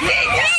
Jesus!